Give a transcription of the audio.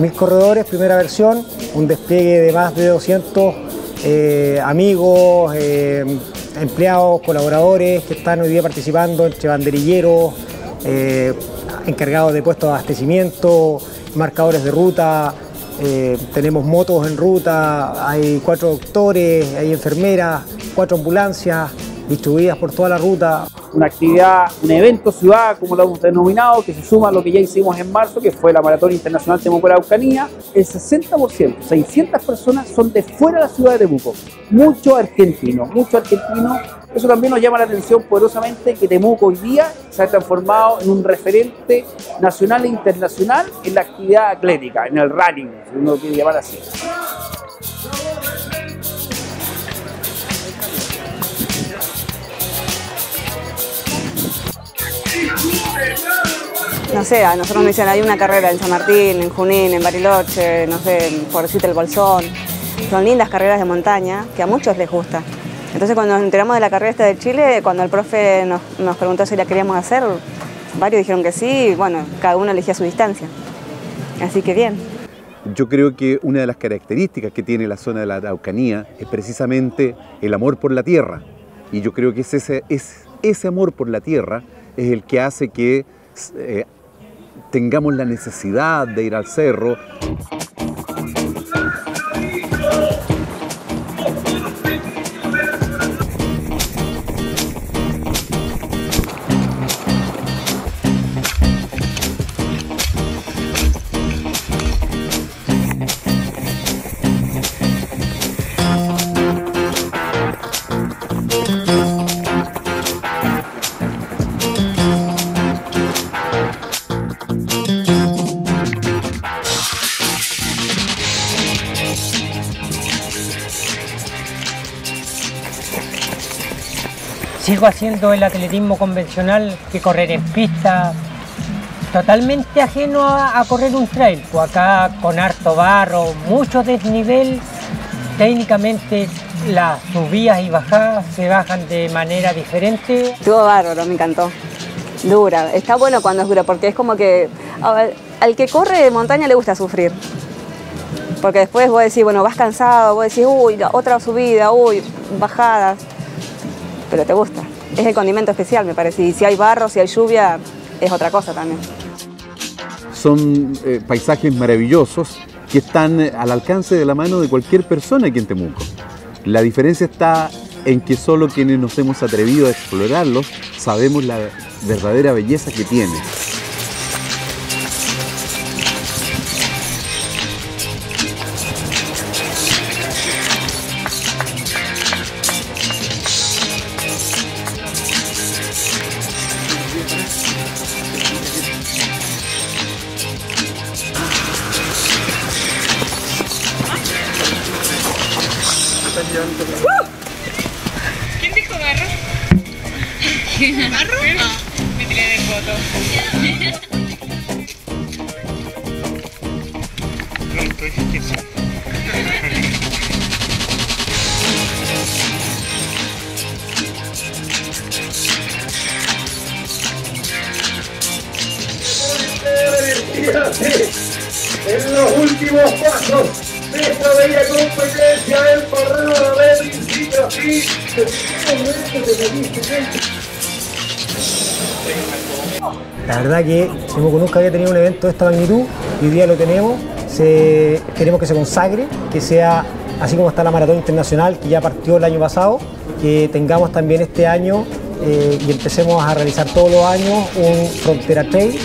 Mil corredores, primera versión, un despliegue de más de 200 eh, amigos, eh, empleados, colaboradores que están hoy día participando, entre banderilleros, eh, encargados de puestos de abastecimiento, marcadores de ruta, tenemos motos en ruta, hay cuatro doctores, hay enfermeras, cuatro ambulancias distribuidas por toda la ruta una actividad, un evento ciudad, como lo hemos denominado, que se suma a lo que ya hicimos en marzo, que fue la Maratón Internacional Temuco la Araucanía. El 60%, 600 personas son de fuera de la ciudad de Temuco. Muchos argentinos, muchos argentinos. Eso también nos llama la atención poderosamente que Temuco hoy día se ha transformado en un referente nacional e internacional en la actividad atlética, en el running, si uno lo quiere llamar así. No sé, a nosotros nos dicen, hay una carrera en San Martín, en Junín, en Bariloche, no sé, por decirte el Bolsón. Son lindas carreras de montaña que a muchos les gusta. Entonces cuando nos enteramos de la carrera esta de Chile, cuando el profe nos, preguntó si la queríamos hacer, varios dijeron que sí, bueno, cada uno elegía su distancia. Así que bien. Yo creo que una de las características que tiene la zona de la Araucanía es precisamente el amor por la tierra. Y yo creo que es ese, es, ese amor por la tierra es el que hace que eh, tengamos la necesidad de ir al cerro. Sigo haciendo el atletismo convencional que correr en pista, totalmente ajeno a, correr un trail, pues acá con harto barro, mucho desnivel, técnicamente las subidas y bajadas se bajan de manera diferente. Estuvo bárbaro, me encantó. Dura, está bueno cuando es dura, porque es como que al que corre de montaña le gusta sufrir. Porque después vos decís, bueno, vas cansado, vos decís, uy, otra subida, uy, bajadas pero te gusta. Es el condimento especial, me parece. Y si hay barro, si hay lluvia, es otra cosa también. Son eh, paisajes maravillosos que están eh, al alcance de la mano de cualquier persona aquí en Temuco. La diferencia está en que solo quienes nos hemos atrevido a explorarlos sabemos la verdadera belleza que tiene. ¿Barro? Ah, me tiré de foto. Pronto, difícil. en los últimos pasos de esta bella competencia el corredor de principio fin. La verdad que Temuco nunca había tenido un evento de esta magnitud y hoy día lo tenemos. Se- queremos que se consagre, que sea así como está la Maratón Internacional que ya partió el año pasado, que tengamos también este año eh, y empecemos a realizar todos los años un Frontera Trail